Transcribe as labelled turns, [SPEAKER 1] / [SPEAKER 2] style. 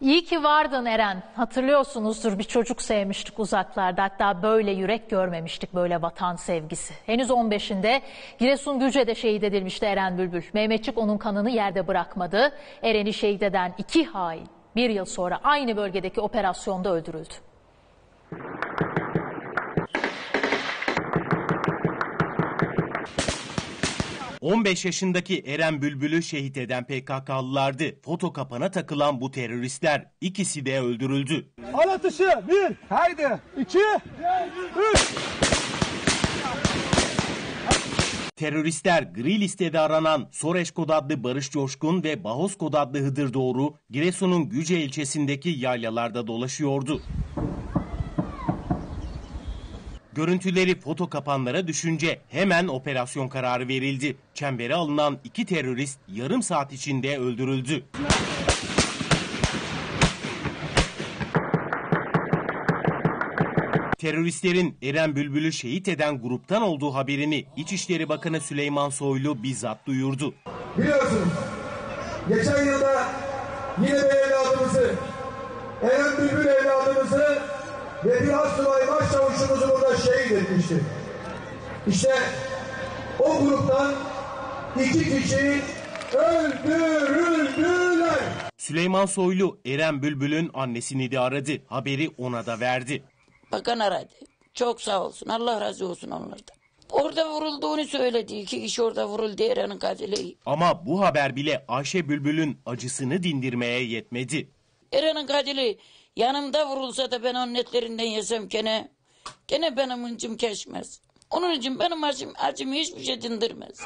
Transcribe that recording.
[SPEAKER 1] İyi ki vardın Eren. Hatırlıyorsunuzdur bir çocuk sevmiştik uzaklarda. Hatta böyle yürek görmemiştik böyle vatan sevgisi. Henüz 15'inde Giresun Gülce'de şehit edilmişti Eren Bülbül. Mehmetçik onun kanını yerde bırakmadı. Eren'i şehit eden iki hain bir yıl sonra aynı bölgedeki operasyonda öldürüldü.
[SPEAKER 2] ...15 yaşındaki Eren Bülbül'ü şehit eden PKK'lılardı. Foto kapana takılan bu teröristler ikisi de öldürüldü.
[SPEAKER 3] Al atışı. Bir. Haydi. İki. Üç.
[SPEAKER 2] Teröristler gri listede aranan Soreş kod adlı Barış Coşkun ve Bahos kod adlı Hıdır Doğru... ...Giresun'un Güce ilçesindeki yaylalarda dolaşıyordu. Görüntüleri foto kapanlara düşünce hemen operasyon kararı verildi. Çembere alınan iki terörist yarım saat içinde öldürüldü. Teröristlerin Eren Bülbül'ü şehit eden gruptan olduğu haberini İçişleri Bakanı Süleyman Soylu bizzat duyurdu.
[SPEAKER 4] Biliyorsunuz geçen yılda yine bir evladımızı Eren Bülbül evladımızı ve bir asubay başçavuşumuzu burada şehit etmişti. İşte o gruptan iki kişi öldürüldüler.
[SPEAKER 2] Süleyman Soylu Eren Bülbül'ün annesini de aradı. Haberi ona da verdi.
[SPEAKER 5] Bakan aradı. Çok sağ olsun. Allah razı olsun onlardan. Orada vurulduğunu söyledi. İki kişi orada vuruldu Eren'in katili.
[SPEAKER 2] Ama bu haber bile Ayşe Bülbül'ün acısını dindirmeye yetmedi.
[SPEAKER 5] Eren'in katili yanımda vurulsa da ben onun etlerinden yesem gene, gene benim hıncım geçmez. Onun için benim acım, acımı hiçbir şey dindirmez.